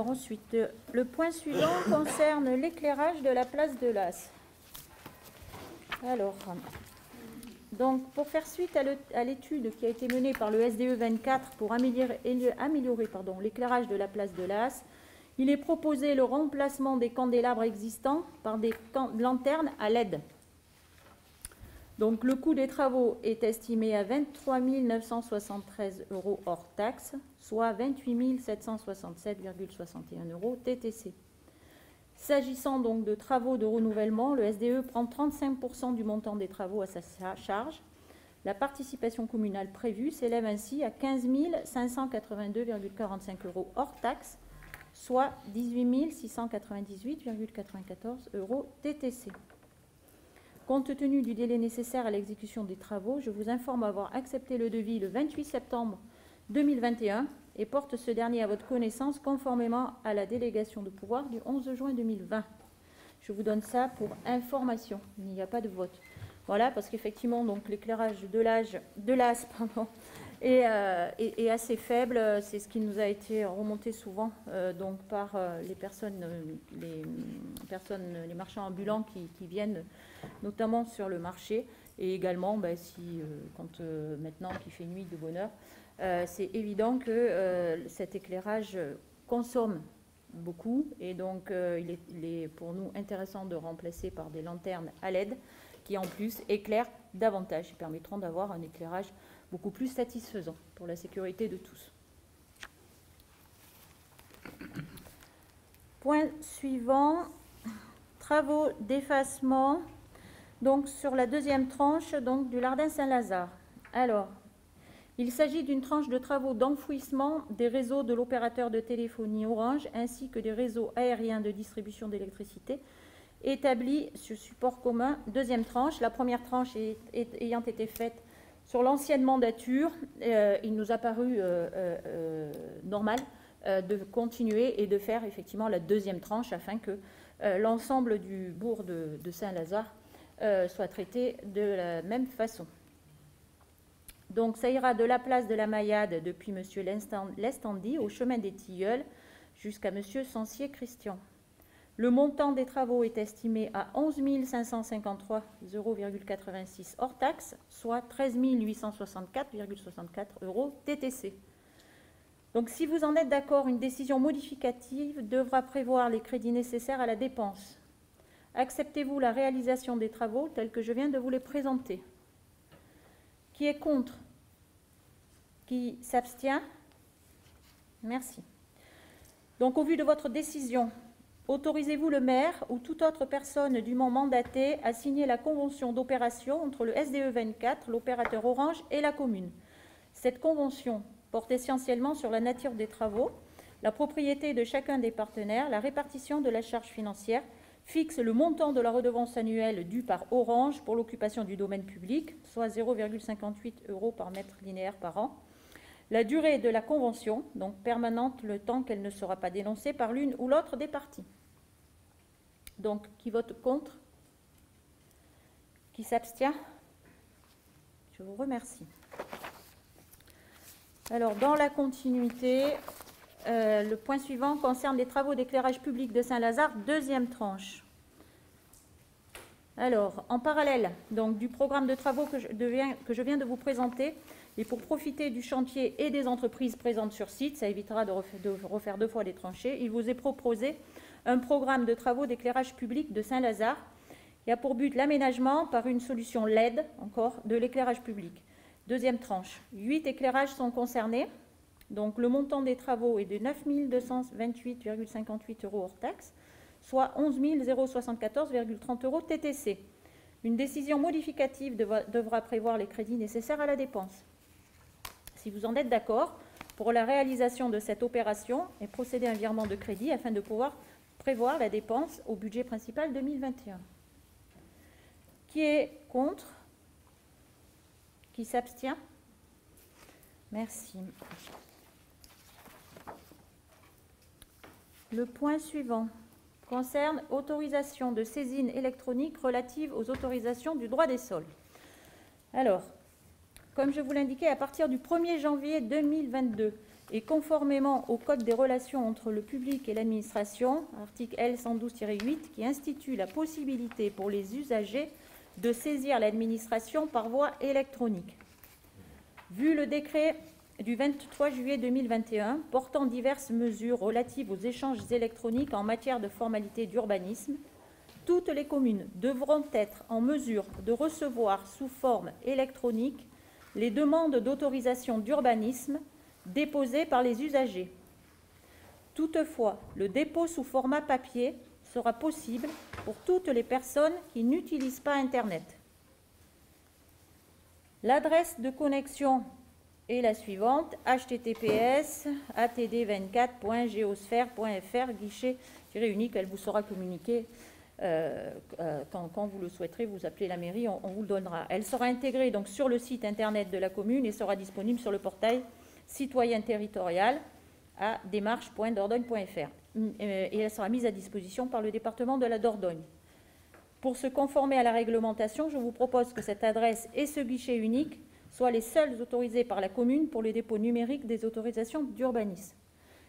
Ensuite, le point suivant concerne l'éclairage de la place de l'As. Alors, donc, pour faire suite à l'étude qui a été menée par le SDE 24 pour améliorer, l'éclairage de la place de l'As, il est proposé le remplacement des candélabres existants par des lanternes à LED. Donc le coût des travaux est estimé à 23 973 euros hors taxe, soit 28 767,61 euros TTC. S'agissant donc de travaux de renouvellement, le SDE prend 35% du montant des travaux à sa charge. La participation communale prévue s'élève ainsi à 15 582,45 euros hors taxe, soit 18 698,94 euros TTC. Compte tenu du délai nécessaire à l'exécution des travaux, je vous informe avoir accepté le devis le 28 septembre 2021 et porte ce dernier à votre connaissance conformément à la délégation de pouvoir du 11 juin 2020. Je vous donne ça pour information. Il n'y a pas de vote. Voilà, parce qu'effectivement, donc l'éclairage de l'âge, de l'AS, euh, est, assez faible. C'est ce qui nous a été remonté souvent euh, donc par euh, les personnes, personnes, les marchands ambulants qui viennent notamment sur le marché. Et également, bah, si, quand maintenant qu'il fait nuit de bonheur, euh, c'est évident que cet éclairage consomme beaucoup et donc il est, pour nous intéressant de remplacer par des lanternes à LED qui en plus éclairent davantage et permettront d'avoir un éclairage beaucoup plus satisfaisant pour la sécurité de tous. Point suivant, travaux d'effacement donc sur la deuxième tranche donc, du Lardin Saint-Lazare. Alors, il s'agit d'une tranche de travaux d'enfouissement des réseaux de l'opérateur de téléphonie Orange ainsi que des réseaux aériens de distribution d'électricité établis sur support commun. Deuxième tranche, la première tranche ayant été faite sur l'ancienne mandature, euh, il nous a paru euh, euh, normal de continuer et de faire effectivement la deuxième tranche afin que l'ensemble du bourg de Saint-Lazare soit traité de la même façon. Donc ça ira de la place de la Maillade depuis M. Lestandy au chemin des Tilleuls jusqu'à M. Sancier Christian. Le montant des travaux est estimé à 11 553,86 euros hors taxe, soit 13 864,64 euros TTC. Donc si vous en êtes d'accord, une décision modificative devra prévoir les crédits nécessaires à la dépense. Acceptez-vous la réalisation des travaux tels que je viens de vous les présenter? Qui est contre? Qui s'abstient? Merci. Donc, au vu de votre décision, autorisez-vous le maire ou toute autre personne dûment mandatée à signer la convention d'opération entre le SDE 24, l'opérateur Orange et la commune? Cette convention porte essentiellement sur la nature des travaux, la propriété de chacun des partenaires, la répartition de la charge financière, fixe le montant de la redevance annuelle due par Orange pour l'occupation du domaine public, soit 0,58 euros par mètre linéaire par an. La durée de la convention, donc permanente le temps qu'elle ne sera pas dénoncée par l'une ou l'autre des parties. Donc, qui vote contre? Qui s'abstient? Je vous remercie. Alors, dans la continuité, euh, le point suivant concerne les travaux d'éclairage public de Saint-Lazare, deuxième tranche. Alors, en parallèle donc, du programme de travaux que je, que je, viens de vous présenter, et pour profiter du chantier et des entreprises présentes sur site, ça évitera de refaire, deux fois les tranchées, il vous est proposé un programme de travaux d'éclairage public de Saint-Lazare qui a pour but l'aménagement par une solution LED, encore, de l'éclairage public. Deuxième tranche, huit éclairages sont concernés, donc le montant des travaux est de 9 228,58 euros hors taxe, soit 11 074,30 euros TTC. Une décision modificative devra prévoir les crédits nécessaires à la dépense. Si vous en êtes d'accord, pour la réalisation de cette opération et procéder à un virement de crédit afin de pouvoir prévoir la dépense au budget principal 2021. Qui est contre? Qui s'abstient? Merci. Le point suivant concerne autorisation de saisine électronique relative aux autorisations du droit des sols. Alors, comme je vous l'indiquais, à partir du 1er janvier 2022 et conformément au Code des relations entre le public et l'administration, article L112-8, qui institue la possibilité pour les usagers de saisir l'administration par voie électronique. Vu le décret du 23 juillet 2021 portant diverses mesures relatives aux échanges électroniques en matière de formalités d'urbanisme, toutes les communes devront être en mesure de recevoir sous forme électronique les demandes d'autorisation d'urbanisme déposées par les usagers. Toutefois, le dépôt sous format papier sera possible pour toutes les personnes qui n'utilisent pas Internet. L'adresse de connexion est la suivante https atd24.geosphère.fr guichet unique. Elle vous sera communiquée euh, euh, quand, vous le souhaiterez. Vous appelez la mairie, on, vous le donnera. Elle sera intégrée donc sur le site internet de la commune et sera disponible sur le portail citoyen territorial à démarche.dordogne.fr et elle sera mise à disposition par le département de la Dordogne. Pour se conformer à la réglementation, je vous propose que cette adresse et ce guichet unique soient les seuls autorisés par la commune pour le dépôt numérique des autorisations d'urbanisme.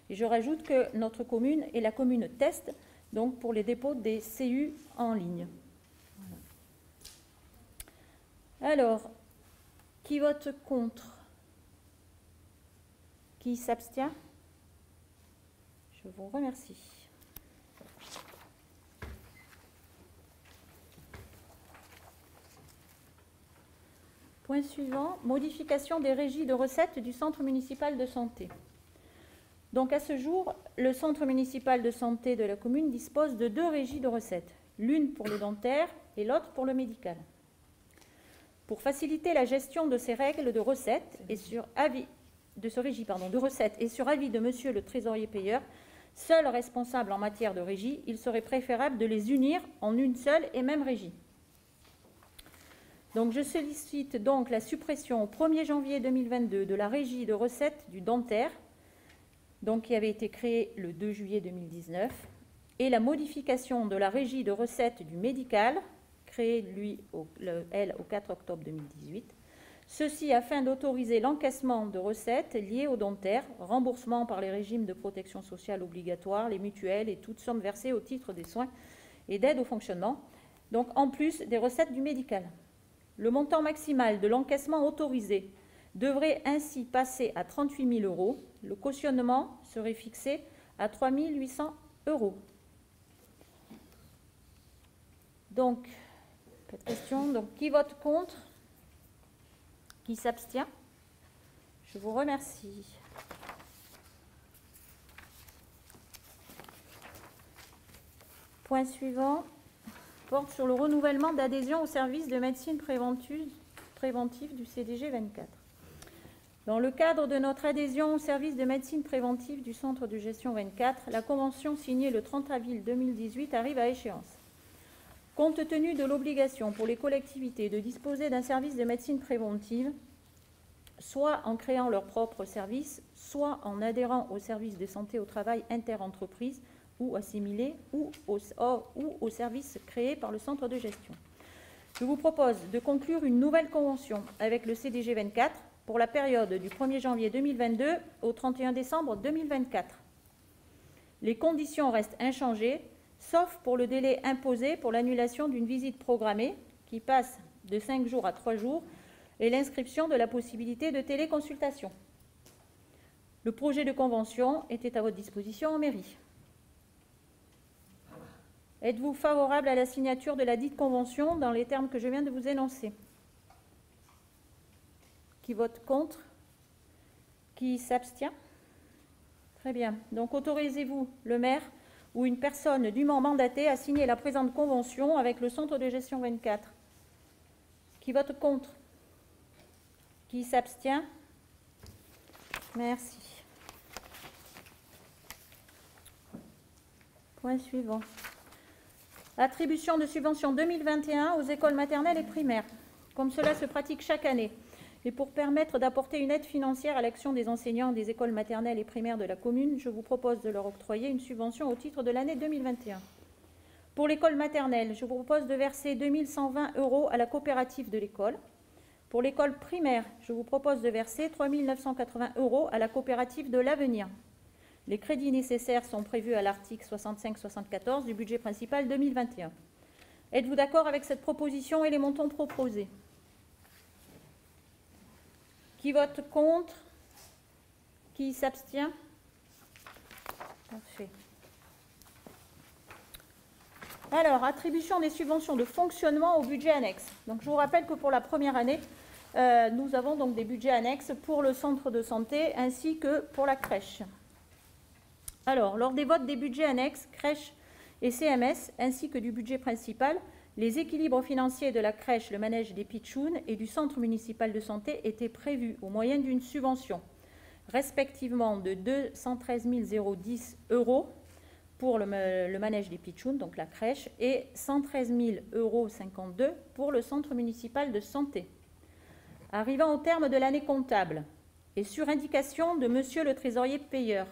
Et je rajoute que notre commune est la commune test donc pour les dépôts des CU en ligne. Alors, qui vote contre? Qui s'abstient? Je vous remercie. Point suivant, modification des régies de recettes du Centre municipal de santé. Donc à ce jour, le Centre municipal de santé de la commune dispose de deux régies de recettes, l'une pour le dentaire et l'autre pour le médical. Pour faciliter la gestion de ces règles de recettes et sur avis de ce recettes et sur avis de monsieur le trésorier payeur, Seul responsable en matière de régie, il serait préférable de les unir en une seule et même régie. Donc je sollicite donc la suppression au 1er janvier 2022 de la régie de recettes du dentaire, donc qui avait été créée le 2 juillet 2019, et la modification de la régie de recettes du médical, créée lui elle au 4 octobre 2018, Ceci afin d'autoriser l'encaissement de recettes liées aux dentaires, remboursement par les régimes de protection sociale obligatoires, les mutuelles et toutes sommes versées au titre des soins et d'aide au fonctionnement, donc en plus des recettes du médical. Le montant maximal de l'encaissement autorisé devrait ainsi passer à 38 000 euros. Le cautionnement serait fixé à 3 800 euros. Donc, pas question. Qui vote contre? Qui s'abstient? Je vous remercie. Point suivant porte sur le renouvellement d'adhésion au service de médecine préventive, du CDG 24. Dans le cadre de notre adhésion au service de médecine préventive du Centre de gestion 24, la convention signée le 30 avril 2018 arrive à échéance. Compte tenu de l'obligation pour les collectivités de disposer d'un service de médecine préventive, soit en créant leur propre service, soit en adhérant au service de santé au travail interentreprise ou assimilé ou au, ou au service créé par le centre de gestion. Je vous propose de conclure une nouvelle convention avec le CDG 24 pour la période du 1er janvier 2022 au 31 décembre 2024. Les conditions restent inchangées sauf pour le délai imposé pour l'annulation d'une visite programmée, qui passe de 5 jours à 3 jours, et l'inscription de la possibilité de téléconsultation. Le projet de convention était à votre disposition en mairie. Êtes-vous favorable à la signature de la dite convention dans les termes que je viens de vous énoncer? Qui vote contre Qui s'abstient Très bien. Donc autorisez-vous le maire ou une personne dûment mandatée a signé la présente convention avec le centre de gestion 24. Qui vote contre? Qui s'abstient? Merci. Point suivant. Attribution de subventions 2021 aux écoles maternelles et primaires. Comme cela se pratique chaque année, et pour permettre d'apporter une aide financière à l'action des enseignants des écoles maternelles et primaires de la commune, je vous propose de leur octroyer une subvention au titre de l'année 2021. Pour l'école maternelle, je vous propose de verser 2120 euros à la coopérative de l'école. Pour l'école primaire, je vous propose de verser 3 980 euros à la coopérative de l'avenir. Les crédits nécessaires sont prévus à l'article 65-74 du budget principal 2021. Êtes-vous d'accord avec cette proposition et les montants proposés? Qui vote contre? Qui s'abstient? Parfait. Alors, attribution des subventions de fonctionnement au budget annexe. Donc, je vous rappelle que pour la première année, euh, nous avons donc des budgets annexes pour le centre de santé ainsi que pour la crèche. Alors, lors des votes des budgets annexes, crèche et CMS, ainsi que du budget principal, les équilibres financiers de la crèche, le manège des Pitchounes et du centre municipal de santé étaient prévus au moyen d'une subvention, respectivement de 213 010 euros pour le, manège des Pitchounes, donc la crèche, et 113 052 euros pour le centre municipal de santé. Arrivant au terme de l'année comptable, et sur indication de Monsieur le trésorier payeur,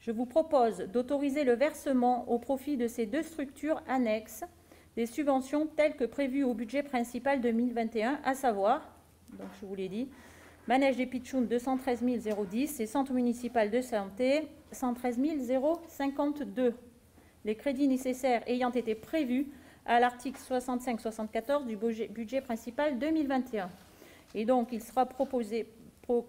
je vous propose d'autoriser le versement au profit de ces deux structures annexes des subventions telles que prévues au budget principal 2021, à savoir, donc je vous l'ai dit, Manège des Pitchounes 213 010 et Centre municipal de santé 113 052. Les crédits nécessaires ayant été prévus à l'article 65-74 du budget principal 2021. Et donc, il sera proposé,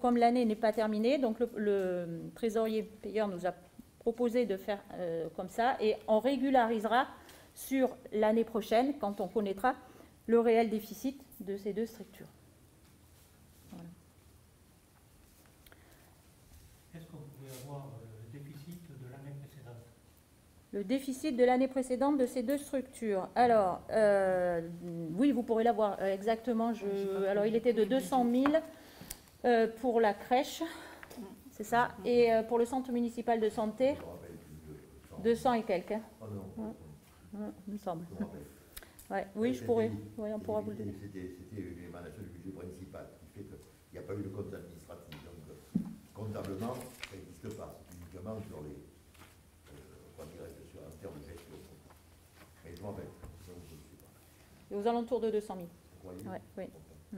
comme l'année n'est pas terminée, donc le, trésorier payeur nous a proposé de faire euh, comme ça et on régularisera sur l'année prochaine quand on connaîtra le réel déficit de ces deux structures. le déficit de l'année précédente? De ces deux structures. Alors, euh, oui, vous pourrez l'avoir euh, exactement. Je, alors, il était de 200 000 euh, pour la crèche, c'est ça, et pour le centre municipal de santé, 200 et quelques. Hein? Il me semble. Ouais, oui, je pourrais. Oui, on pourra vous le dire. C'était une émanation du budget principal, qui fait qu'il n'y a pas eu de compte administratif. Donc, comptablement, ça n'existe pas. C'est uniquement sur les Et aux alentours de 200 000. oui. Hmm.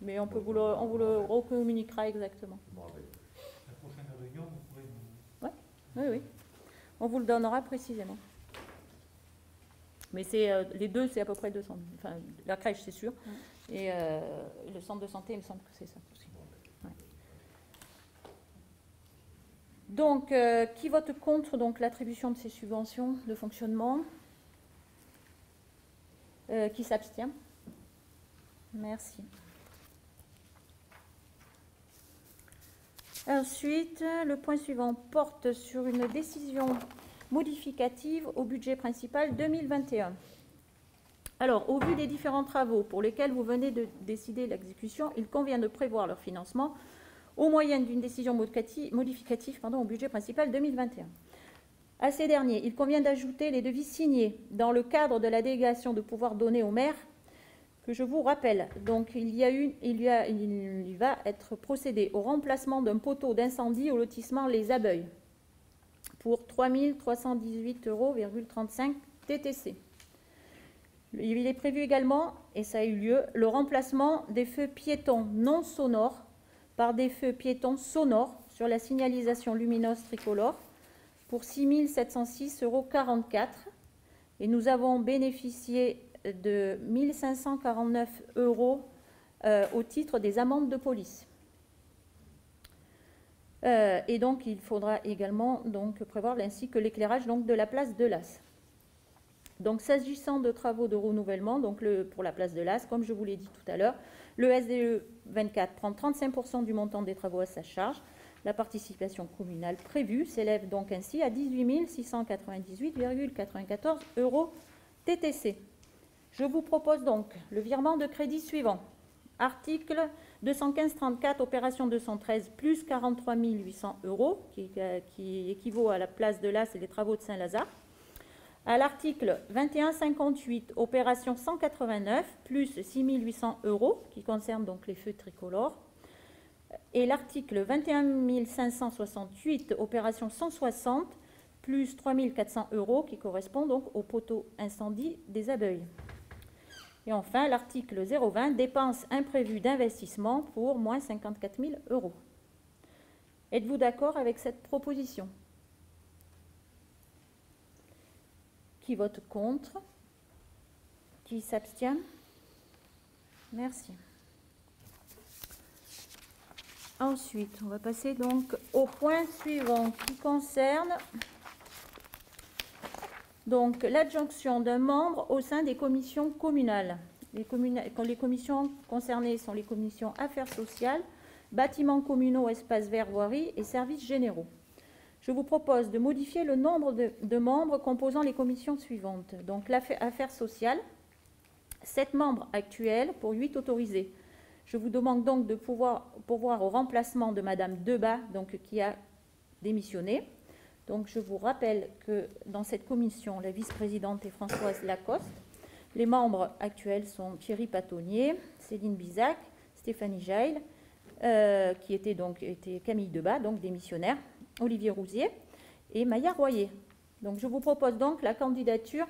Mais on, peut vous le, on vous le recommuniquera exactement. La prochaine réunion, vous pourrez nous... Oui, oui. On vous le donnera précisément. Mais c'est euh, les deux, c'est à peu près 200 000. Enfin, la crèche, c'est sûr. Et euh, le centre de santé, il me semble que c'est ça aussi. Donc, euh, qui vote contre donc l'attribution de ces subventions de fonctionnement? Euh, Qui s'abstient? Merci. Ensuite, le point suivant porte sur une décision modificative au budget principal 2021. Alors, au vu des différents travaux pour lesquels vous venez de décider l'exécution, il convient de prévoir leur financement au moyen d'une décision modificative au budget principal 2021. À ces derniers, il convient d'ajouter les devis signés dans le cadre de la délégation de pouvoir donner au maire, que je vous rappelle. Donc, il, y a il, y a, il va être procédé au remplacement d'un poteau d'incendie au lotissement Les Abeuils pour 3 318,35 euros TTC. Il est prévu également, et ça a eu lieu, le remplacement des feux piétons non sonores par des feux piétons sonores sur la signalisation lumineuse tricolore pour 6 706,44 euros. Et nous avons bénéficié de 1549 euros euh, au titre des amendes de police. Euh, et donc, il faudra également prévoir ainsi que l'éclairage de la place de l'As. Donc, s'agissant de travaux de renouvellement, donc pour la place de l'As, comme je vous l'ai dit tout à l'heure, le SDE 24 prend 35% du montant des travaux à sa charge. La participation communale prévue s'élève donc ainsi à 18 698,94 euros TTC. Je vous propose donc le virement de crédit suivant. Article 215-34, opération 213, plus 43 800 euros, qui, qui équivaut à la place de l'As et les travaux de Saint-Lazare à l'article 2158, opération 189, plus 6 800 euros, qui concerne donc les feux tricolores, et l'article 21 568, opération 160, plus 3 400 euros, qui correspond donc au poteau incendie des abeilles. Et enfin, l'article 020, dépenses imprévues d'investissement pour moins 54 000 euros. Êtes-vous d'accord avec cette proposition? Qui vote contre? Qui s'abstient? Merci. Ensuite, on va passer donc au point suivant qui concerne donc l'adjonction d'un membre au sein des commissions communales. Les, les commissions concernées sont les commissions affaires sociales, bâtiments communaux, espaces verts, voiries et services généraux. Je vous propose de modifier le nombre de, membres composant les commissions suivantes. Donc l'affaires sociales, 7 membres actuels pour 8 autorisés. Je vous demande donc de pouvoir pourvoir au remplacement de Madame Debat, qui a démissionné. Donc je vous rappelle que dans cette commission, la vice-présidente est Françoise Lacoste. Les membres actuels sont Thierry Patonnier, Céline Bizac, Stéphanie Jail, euh, qui était donc Camille Debat, donc démissionnaire, Olivier Rousier et Maya Royer. Donc je vous propose donc la candidature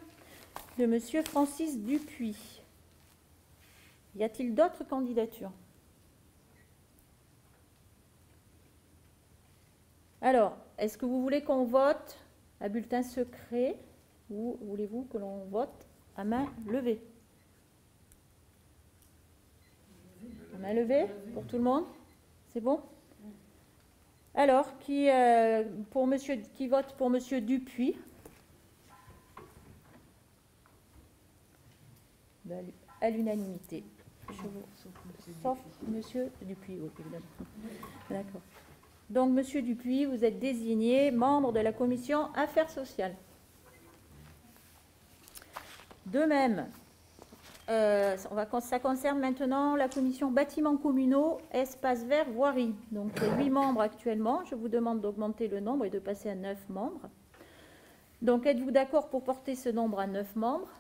de Monsieur Francis Dupuis. Y a-t-il d'autres candidatures? Alors, est-ce que vous voulez qu'on vote à bulletin secret ou voulez-vous que l'on vote à main levée? À main levée pour tout le monde? C'est bon? Alors, qui, euh, pour monsieur, qui vote pour Monsieur Dupuis? À l'unanimité. Sauf Monsieur Dupuis, oui, évidemment. D'accord. Donc, Monsieur Dupuis, vous êtes désigné membre de la commission Affaires sociales. De même, euh, ça concerne maintenant la commission bâtiments communaux, espaces verts, voirie. Donc, 8 membres actuellement. Je vous demande d'augmenter le nombre et de passer à 9 membres. Donc, êtes-vous d'accord pour porter ce nombre à 9 membres?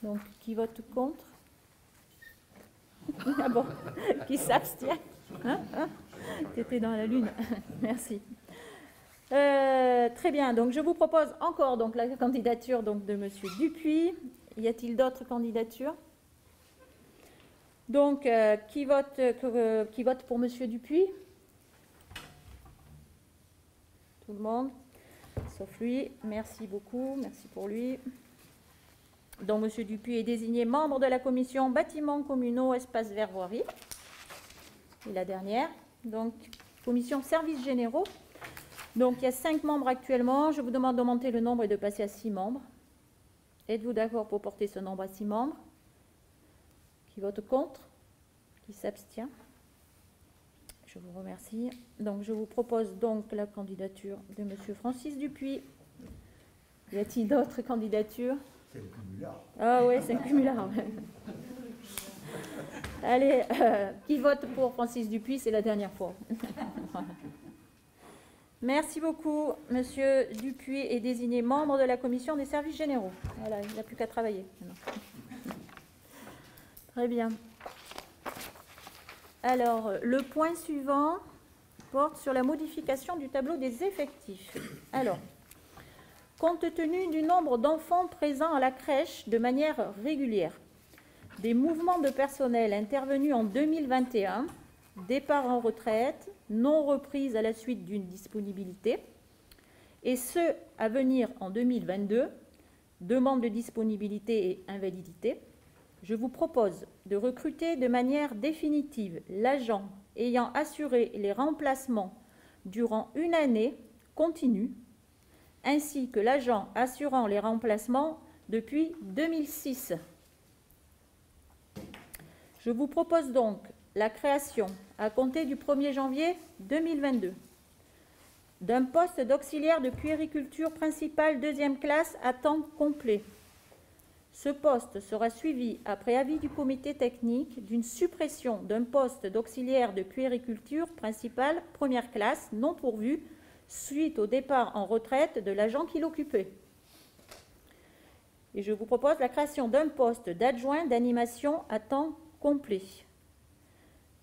Donc, qui vote contre? Ah bon Qui s'abstient? Hein, hein? Tu étais dans la lune. Merci. Euh, très bien. Donc, je vous propose encore donc, la candidature donc, de M. Dupuis. Y a-t-il d'autres candidatures? Donc, euh, qui, vote, euh, qui vote pour M. Dupuis? Tout le monde Sauf lui. Merci beaucoup. Merci pour lui. Donc, M. Dupuis est désigné membre de la commission bâtiments communaux, espaces verts, voirie. Et la dernière donc commission services généraux. Donc il y a cinq membres actuellement. Je vous demande d'augmenter le nombre et de passer à six membres. Êtes-vous d'accord pour porter ce nombre à six membres? Qui vote contre? Qui s'abstient? Je vous remercie. Donc je vous propose donc la candidature de M. Francis Dupuis. Y a-t-il d'autres candidatures? C'est le cumulard. Ah oui, c'est un cumulard. Allez, euh, qui vote pour Francis Dupuis C'est la dernière fois. Merci beaucoup. Monsieur Dupuis est désigné membre de la commission des services généraux. Voilà, il n'a plus qu'à travailler. Très bien. Alors, le point suivant porte sur la modification du tableau des effectifs. Alors, compte tenu du nombre d'enfants présents à la crèche de manière régulière, des mouvements de personnel intervenus en 2021, départ en retraite, non reprise à la suite d'une disponibilité, et ceux à venir en 2022, demande de disponibilité et invalidité, je vous propose de recruter de manière définitive l'agent ayant assuré les remplacements durant une année continue, ainsi que l'agent assurant les remplacements depuis 2006. Je vous propose donc la création, à compter du 1er janvier 2022, d'un poste d'auxiliaire de puériculture principale deuxième classe à temps complet. Ce poste sera suivi, après avis du comité technique, d'une suppression d'un poste d'auxiliaire de puériculture principale première classe non pourvu suite au départ en retraite de l'agent qui l'occupait. Et je vous propose la création d'un poste d'adjoint d'animation à temps complet.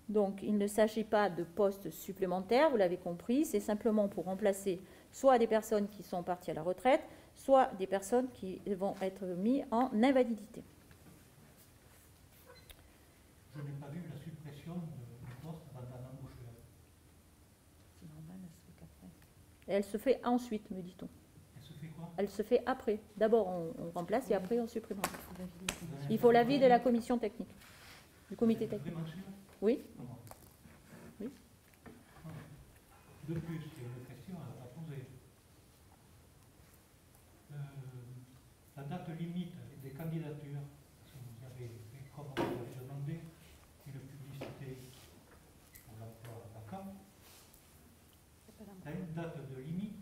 Donc, il ne s'agit pas de postes supplémentaires, vous l'avez compris, c'est simplement pour remplacer soit des personnes qui sont parties à la retraite, soit des personnes qui vont être mises en invalidité. je n'ai pas vu la suppression de- du poste avant d'en embaucher un. C'est normal, elle se fait qu'après. Et elle se fait ensuite, me dit-on. Elle se fait quoi? Elle se fait après. D'abord, on, on remplace et après, on supprime. Il faut l'avis des commissions. Il faut l'avis de la commission technique, du comité technique. Oui, Oui. De plus, il y a une question à, poser. Euh, la date limite des candidatures, si vous avez, comme vous l'avez demandé, une publicité pour l'emploi vacant, la date de limite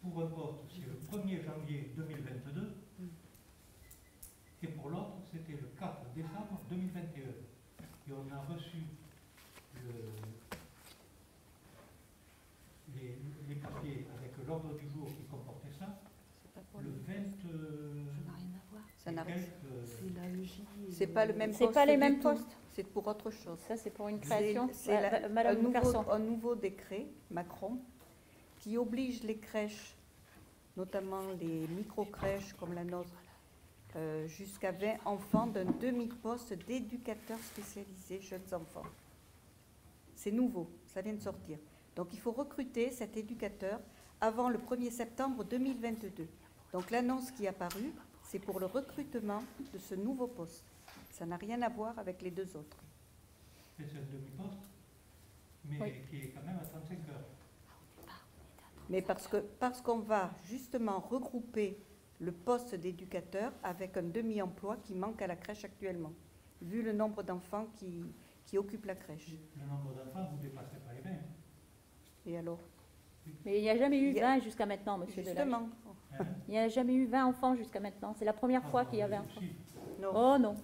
pour un poste, c'est le 1er janvier 2022, et pour l'autre, c'était le 4 décembre 2021. Et on a reçu le- les, les papiers avec l'ordre du jour qui comportait ça, le le 20... euh, Ça n'a rien à voir. Et quelques- C'est pas le même c'est poste pas les mêmes postes. C'est pour autre chose. Ça, c'est pour une création. C'est Ouais, la- Madame un, nouveau, un nouveau décret, Macron, qui oblige les crèches, notamment les micro-crèches comme la nôtre, euh, jusqu'à 20 enfants d'un demi-poste d'éducateur spécialisé jeunes enfants. C'est nouveau, ça vient de sortir. Donc il faut recruter cet éducateur avant le 1er septembre 2022. Donc l'annonce qui est apparue, c'est pour le recrutement de ce nouveau poste. Ça n'a rien à voir avec les deux autres. c'est un demi-poste, mais Oui. qui est quand même à 35 heures. Mais parce que parce qu'on va justement regrouper le poste d'éducateur avec un demi-emploi qui manque à la crèche actuellement, vu le nombre d'enfants qui, qui occupent la crèche. Le nombre d'enfants, vous ne dépassez pas les 20. Et alors? Mais il n'y a jamais eu Il y a- 20 jusqu'à maintenant, monsieur Delage. Justement. Hein? Il n'y a jamais eu 20 enfants jusqu'à maintenant. C'est la première fois qu'il y avait Ah, un enfant. Non, Oh non.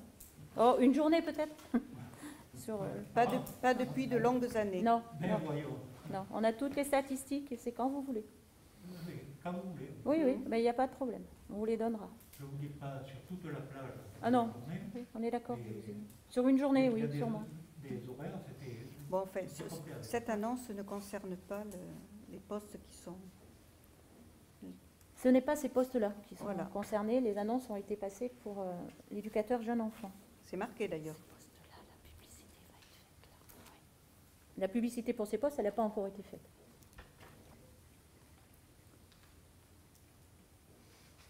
Oh, une journée peut-être Sur, euh, pas, de- pas depuis de longues années. Non, Ben non, non. On a toutes les statistiques et c'est quand vous voulez. Oui, quand vous voulez. Oui, oui, mais il n'y a pas de problème. On vous les donnera. Je ne vous dis pas sur toute la plage. Ah non. la journée, Oui, on est d'accord. Sur une journée, oui, des- sûrement. Des horaires, c'était... Bon, enfin, ce- cette annonce ne concerne pas le- les postes qui sont. Ce n'est pas ces postes-là qui sont Voilà. concernés. Les annonces ont été passées pour euh, l'éducateur jeune enfant. C'est marqué d'ailleurs. La publicité pour ces postes, elle n'a pas encore été faite.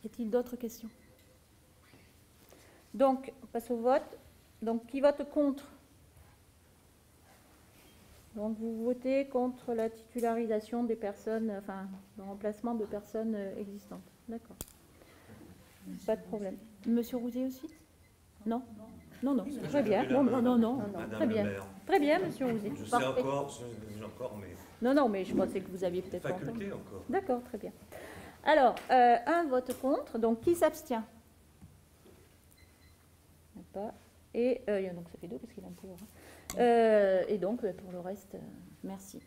Y a-t-il d'autres questions? Donc, on passe au vote. Donc, qui vote contre? Donc, vous votez contre la titularisation des personnes, enfin, le remplacement de personnes existantes. D'accord. Pas de problème. Monsieur Rousier aussi? Non Non, non. Très bien. Non, non, non, non. Très bien. Très bien, monsieur Rousier. je sais encore, je sais encore, mais Non, non, mais je pensais que vous aviez peut-être faculté encore. D'accord, très bien. Alors, euh, un vote contre, donc qui s'abstient? Pas. Et euh, donc ça fait deux parce qu'il a un pour. hein. Euh, et donc euh, pour le reste, merci.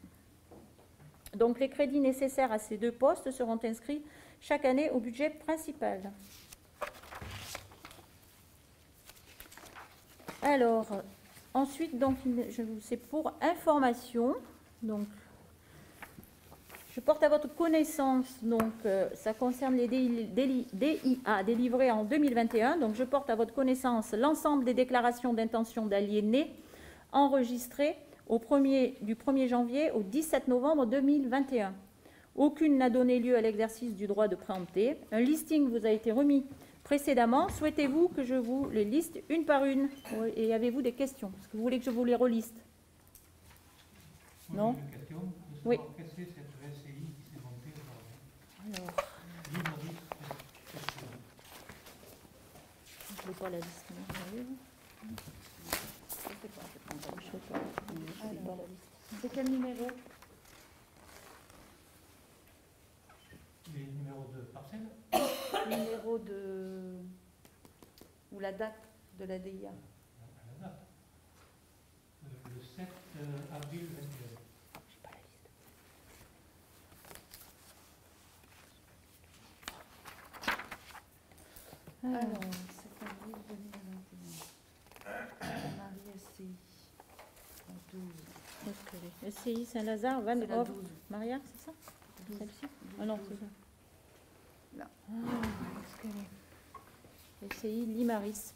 Donc les crédits nécessaires à ces deux postes seront inscrits chaque année au budget principal. Alors, ensuite, donc, c'est pour information. Donc, je porte à votre connaissance, donc euh, ça concerne les DIA délivrés en 2021. Donc, je porte à votre connaissance l'ensemble des déclarations d'intention d'aliénés enregistrées au 1er, du 1er janvier au 17 novembre 2021. Aucune n'a donné lieu à l'exercice du droit de préempter. Un listing vous a été remis précédemment. Souhaitez-vous que je vous les liste une par une? Et avez-vous des questions? Est-ce que vous voulez que je vous les reliste Non? Oui. savoir qu'est-ce que c'est cette SCI qui s'est montée aujourd'hui Alors, L'Imoris SCI. Je n'ai pas la liste. non, vous avez, vous Je sais pas. Je sais pas la liste. C'est quel numéro Les numéros de parcelles Numéro de. ou la date de la DIA la date. Le 7 euh, avril 21. J'ai pas la liste. Alors, Alors, 7 avril 2021. Marie SCI. La 12. est-ce que les- SCI Saint-Lazare, Van Hoff, 12. Maria, c'est ça 12. Celle-ci Ah non, c'est ça. Ah, est-ce qu'elle est SCI Limaris.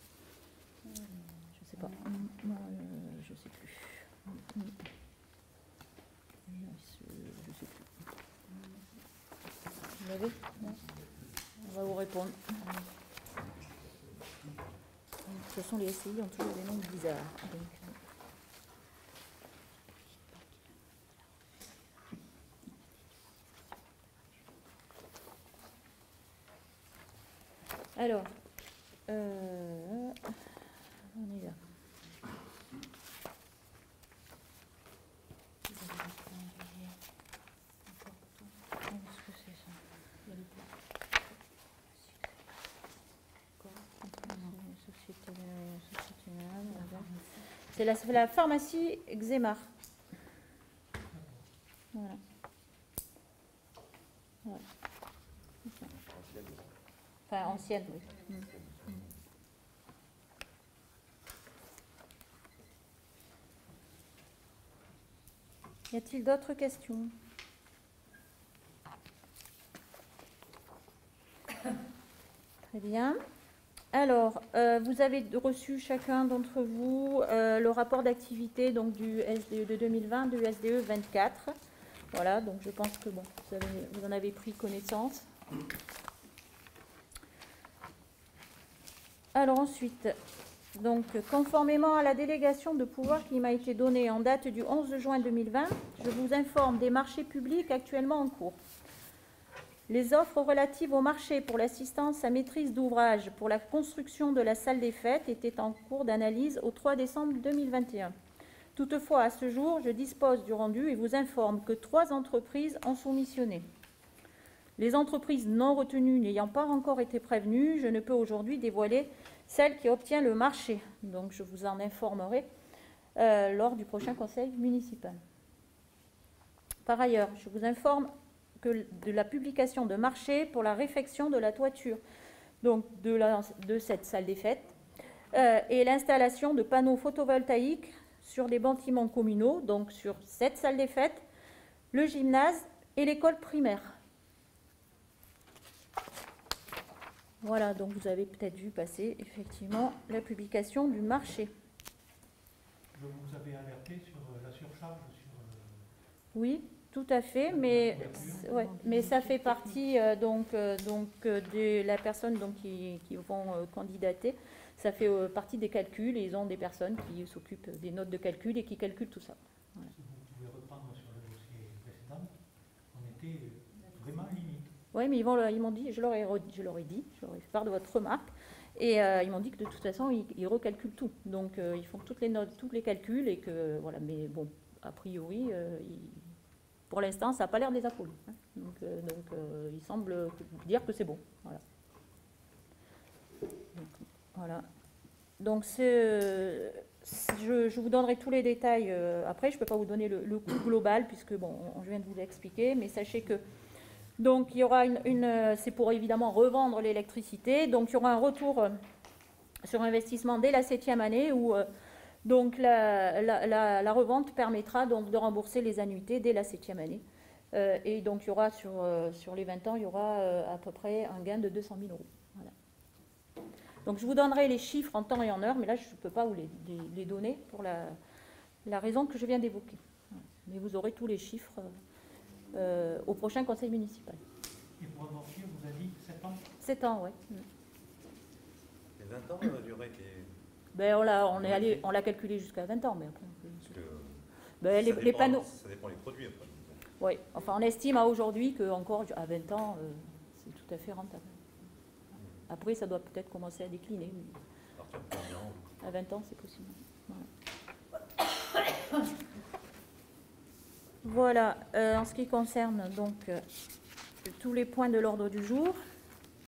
Je sais pas. Euh, je sais plus. C'est- Je sais plus. Vous l'avez? On va vous répondre. De toute façon, les SCI ont toujours des noms bizarres. donc, euh. Alors, euh, on y va. Qu'est-ce que c'est ça Société- société générale, voilà. C'est la, pharmacie Xémar. Voilà. Voilà. Enfin, ancienne, oui. Mm. Mm. Y a-t-il d'autres questions? Très bien. Alors, euh, vous avez reçu chacun d'entre vous euh, le rapport d'activité donc du SDE de 2020, du SDE 24. Voilà, donc je pense que bon, vous, vous en avez pris connaissance. Alors ensuite, donc conformément à la délégation de pouvoir qui m'a été donnée en date du 11 juin 2020, je vous informe des marchés publics actuellement en cours. Les offres relatives au marché pour l'assistance à maîtrise d'ouvrage pour la construction de la salle des fêtes étaient en cours d'analyse au 3 décembre 2021. Toutefois, à ce jour, je dispose du rendu et vous informe que trois entreprises en sont missionnées. Les entreprises non retenues n'ayant pas encore été prévenues, je ne peux aujourd'hui dévoiler celle qui obtient le marché. Donc, je vous en informerai euh, lors du prochain conseil municipal. Par ailleurs, je vous informe que de la publication de marché pour la réfection de la toiture donc de, la- de cette salle des fêtes euh, et l'installation de panneaux photovoltaïques sur des bâtiments communaux, donc sur cette salle des fêtes, le gymnase et l'école primaire. Voilà, donc vous avez peut-être vu passer effectivement la publication du marché. Je vous avais alerté sur euh, la surcharge sur euh, Oui, tout à fait, mais, ouais, mais ça fait partie euh, donc, euh, donc, euh, de la personne donc, qui, qui vont euh, candidater. Ça fait euh, partie des calculs et ils ont des personnes qui s'occupent des notes de calcul et qui calculent tout ça. si vous pouvez reprendre sur le dossier précédent, on était vraiment limite. Oui, mais ils vont, le- ils m'ont dit, je leur ai, je leur ai dit, je leur ai fait part de votre remarque, et euh, ils m'ont dit que de toute façon, ils, ils recalculent tout. Donc, euh, ils font toutes les notes, tous les calculs, et que, voilà, mais bon, a priori, euh, ils- pour l'instant, ça n'a pas l'air des apollos. hein. Donc, euh, euh, il semble dire que c'est bon. Voilà. Donc, je, vous donnerai tous les détails euh, après. Je ne peux pas vous donner le, coût global, puisque, bon, on- je viens de vous l'expliquer, mais sachez que donc, il y aura une, c'est pour évidemment revendre l'électricité. Donc, il y aura un retour sur investissement dès la septième année où donc la, la- la- la revente permettra donc de rembourser les annuités dès la septième année. Euh, et donc, il y aura sur, euh, sur les 20 ans, il y aura euh, à peu près un gain de 200 000 euros. Voilà. Donc, je vous donnerai les chiffres en temps et en heure, mais là, je ne peux pas vous les, les- les donner pour la, la raison que je viens d'évoquer. Voilà. Mais vous aurez tous les chiffres au prochain conseil municipal. Et pour un mortier, vous avez dit 7 ans? 7 ans, oui. Et 20 ans, la durée est... Ben, on l'a on est allé, on l'a calculé jusqu'à 20 ans, mais après. que Ben, les, ça les dépend- panneaux. Ça dépend des produits après. Oui, enfin, on estime à aujourd'hui que encore à 20 ans, euh, c'est tout à fait rentable. Après, ça doit peut-être commencer à décliner, mais À partir de combien on- à 20 ans, c'est possible. Voilà, Voilà, euh, en ce qui concerne donc euh, tous les points de l'ordre du jour.